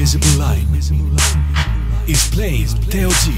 Invisible Line. Is playing G.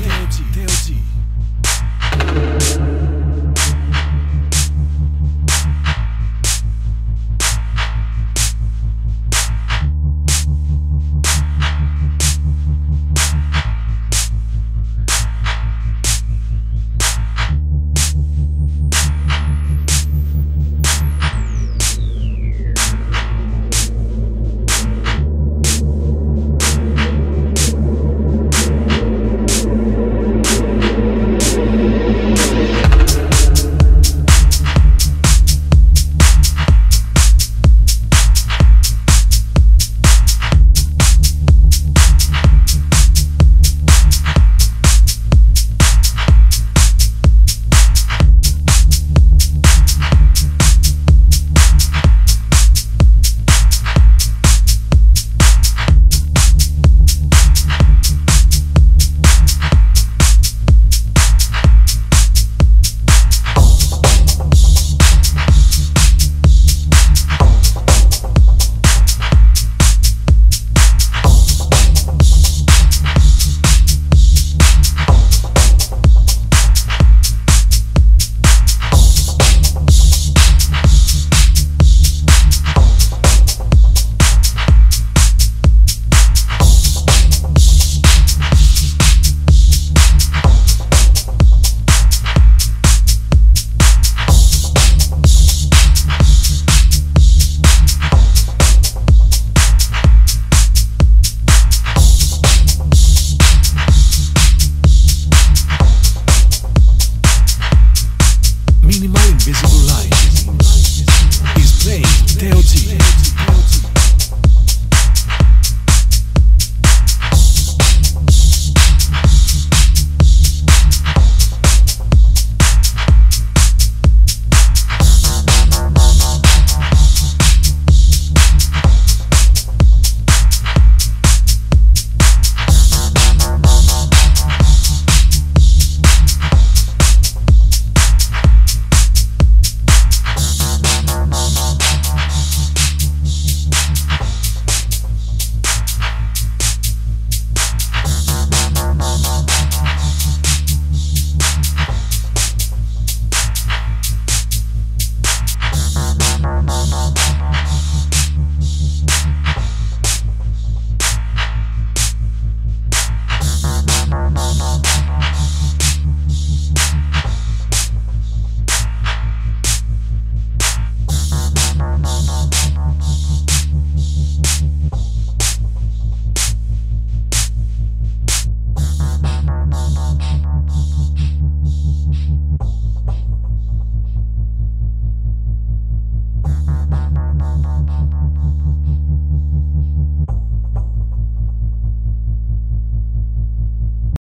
Até o dia